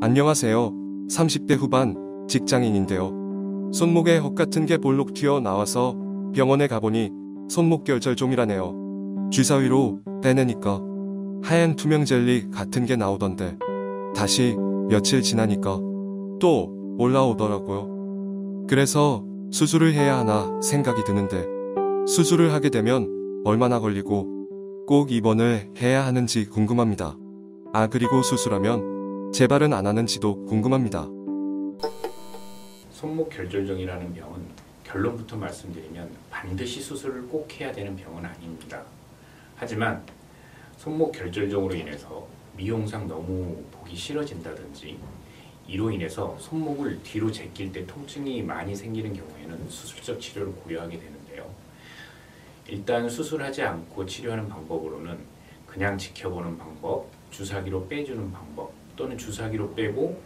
안녕하세요. 30대 후반 직장인인데요. 손목에 헛 같은 게 볼록 튀어 나와서 병원에 가보니 손목 결절종이라네요. 주사위로 빼내니까 하얀 투명 젤리 같은 게 나오던데 다시 며칠 지나니까 또 올라오더라고요. 그래서 수술을 해야 하나 생각이 드는데 수술을 하게 되면 얼마나 걸리고 꼭 입원을 해야 하는지 궁금합니다. 아 그리고 수술하면 재발은 안 하는지도 궁금합니다. 손목 결절종이라는 병은 결론부터 말씀드리면 반드시 수술을 꼭 해야 되는 병은 아닙니다. 하지만 손목 결절종으로 인해서 미용상 너무 보기 싫어진다든지 이로 인해서 손목을 뒤로 제낄 때 통증이 많이 생기는 경우에는 수술적 치료를 고려하게 되는데요. 일단 수술하지 않고 치료하는 방법으로는 그냥 지켜보는 방법, 주사기로 빼주는 방법 또는 주사기로 빼고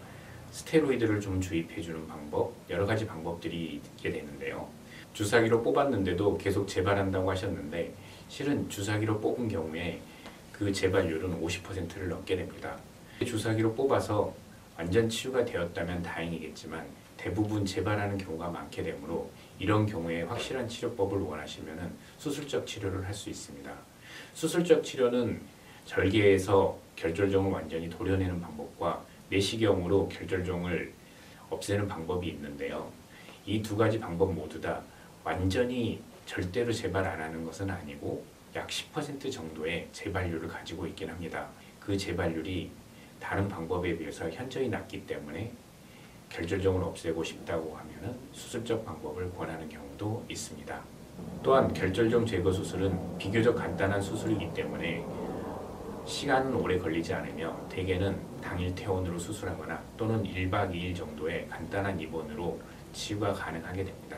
스테로이드를 좀 주입해주는 방법 여러 가지 방법들이 있게 되는데요. 주사기로 뽑았는데도 계속 재발한다고 하셨는데 실은 주사기로 뽑은 경우에 그 재발률은 50%를 넘게 됩니다. 주사기로 뽑아서 완전 치유가 되었다면 다행이겠지만 대부분 재발하는 경우가 많게 되므로 이런 경우에 확실한 치료법을 원하시면 수술적 치료를 할 수 있습니다. 수술적 치료는 절개에서 결절종을 완전히 도려내는 방법과 내시경으로 결절종을 없애는 방법이 있는데요. 이 두 가지 방법 모두 다 완전히 절대로 재발 안 하는 것은 아니고 약 10% 정도의 재발률을 가지고 있긴 합니다. 그 재발률이 다른 방법에 비해서 현저히 낮기 때문에 결절종을 없애고 싶다고 하면 수술적 방법을 권하는 경우도 있습니다. 또한 결절종 제거 수술은 비교적 간단한 수술이기 때문에 시간은 오래 걸리지 않으며 대개는 당일 퇴원으로 수술하거나 또는 1박 2일 정도의 간단한 입원으로 치유가 가능하게 됩니다.